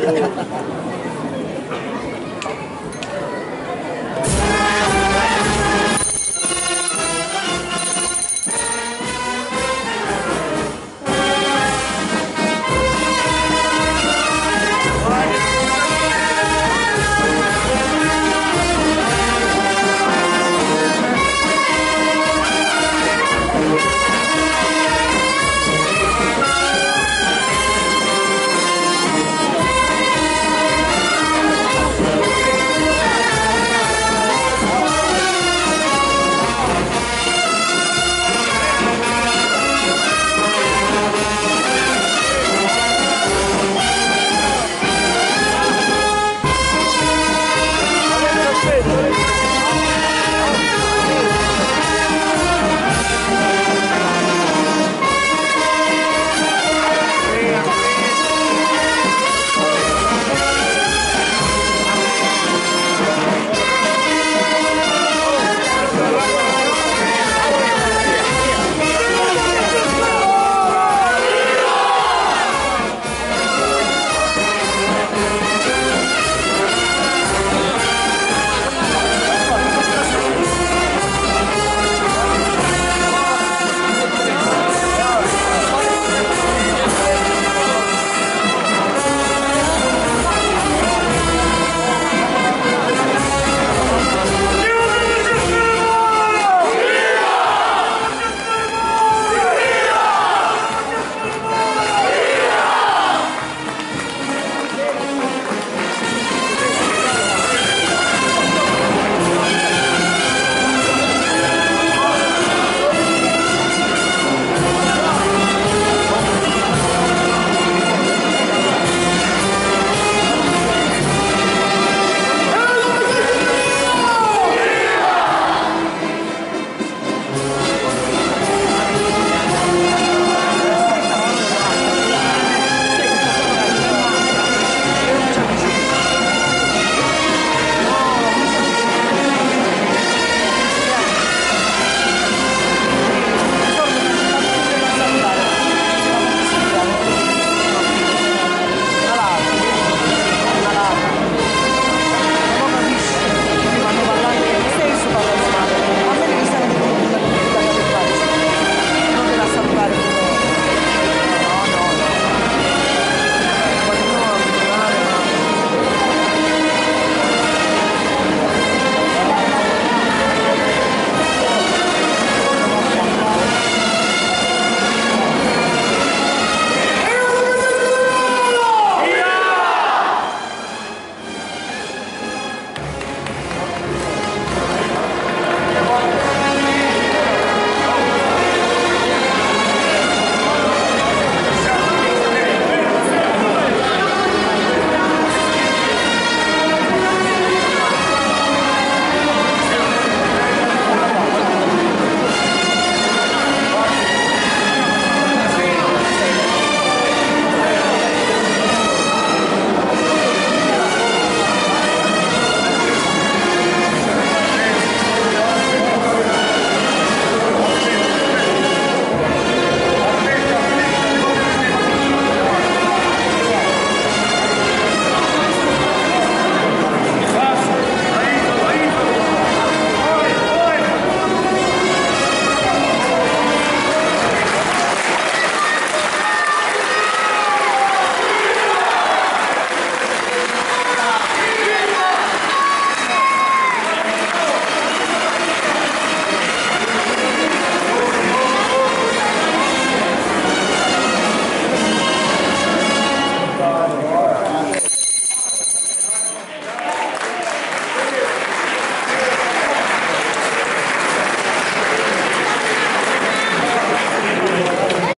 ですよ。